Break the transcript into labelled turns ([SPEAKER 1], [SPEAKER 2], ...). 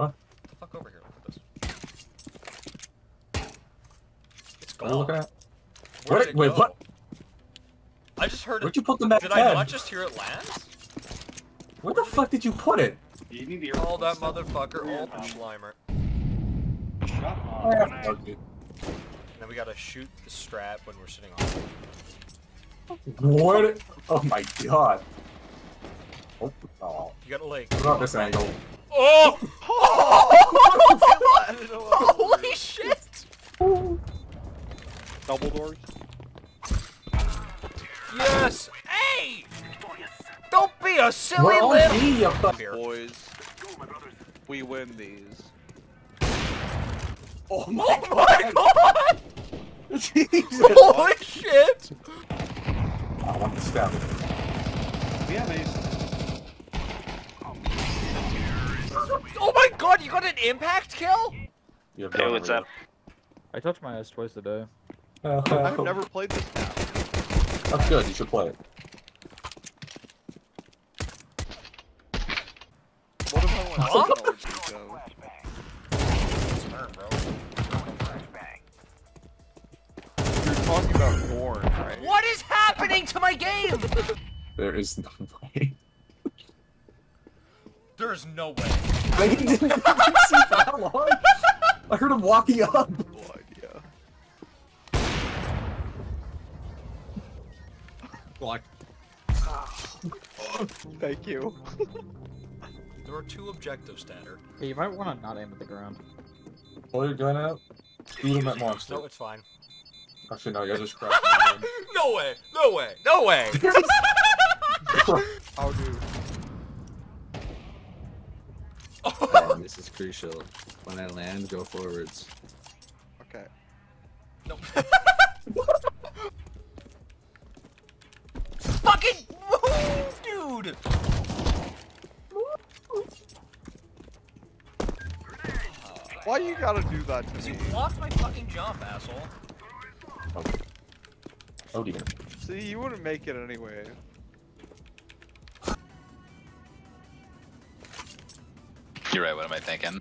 [SPEAKER 1] What?
[SPEAKER 2] Get the fuck over here. Look at this. It's
[SPEAKER 1] What are you looking at?
[SPEAKER 2] Where
[SPEAKER 1] Wait,
[SPEAKER 2] it
[SPEAKER 1] wait,
[SPEAKER 2] go?
[SPEAKER 1] what?
[SPEAKER 2] I just heard
[SPEAKER 1] Where'd
[SPEAKER 2] it.
[SPEAKER 1] you put the mech
[SPEAKER 2] Did I not just hear it land?
[SPEAKER 1] Where the fuck did you put it?
[SPEAKER 3] You need the
[SPEAKER 2] Oh, that
[SPEAKER 3] earphones.
[SPEAKER 2] motherfucker, old Schleimer.
[SPEAKER 3] Shut up.
[SPEAKER 1] Oh,
[SPEAKER 3] man.
[SPEAKER 1] fuck it.
[SPEAKER 2] And then we gotta shoot the strap when we're sitting on it.
[SPEAKER 1] What? Oh my god. Oh, oh.
[SPEAKER 2] You gotta like.
[SPEAKER 1] What about this angle?
[SPEAKER 2] Oh!
[SPEAKER 4] I don't know.
[SPEAKER 2] Holy shit!
[SPEAKER 4] Double doors.
[SPEAKER 2] Yes! Hey! Don't be a silly
[SPEAKER 1] We're
[SPEAKER 2] little.
[SPEAKER 1] B, you fuck.
[SPEAKER 2] Here.
[SPEAKER 4] Boys, we win these.
[SPEAKER 1] Oh my
[SPEAKER 2] Oh my god!
[SPEAKER 1] Jesus.
[SPEAKER 2] Holy shit!
[SPEAKER 1] I want the stab.
[SPEAKER 3] We have ace.
[SPEAKER 2] Oh my god, you got an impact kill?
[SPEAKER 1] You have
[SPEAKER 5] Hey,
[SPEAKER 1] done
[SPEAKER 5] what's up?
[SPEAKER 6] I touch my ass twice a day.
[SPEAKER 1] Oh,
[SPEAKER 4] I've never played this map.
[SPEAKER 1] That's good. You should play it.
[SPEAKER 4] What if I went
[SPEAKER 2] Huh?
[SPEAKER 4] college ago? You're talking about corn, right?
[SPEAKER 2] What is happening to my game?
[SPEAKER 1] There is no way.
[SPEAKER 2] There's no way.
[SPEAKER 1] I didn't see for long. I heard him walking up. Like,
[SPEAKER 4] Thank you.
[SPEAKER 2] There are two objectives, Statter.
[SPEAKER 6] Hey, you might want to not aim at the ground.
[SPEAKER 1] pull your gun out. Shoot him at monster.
[SPEAKER 2] No, it's fine.
[SPEAKER 1] Actually, no, you guys just crashed.
[SPEAKER 2] no way! No way! No way!
[SPEAKER 4] How do?
[SPEAKER 7] And this is crucial. When I land, go forwards.
[SPEAKER 4] Okay.
[SPEAKER 2] no. Fucking move, dude!
[SPEAKER 4] Why you gotta do that to
[SPEAKER 2] You blocked my fucking jump, asshole.
[SPEAKER 1] oh dear.
[SPEAKER 4] See, you wouldn't make it anyway.
[SPEAKER 5] You're right, what am I thinking?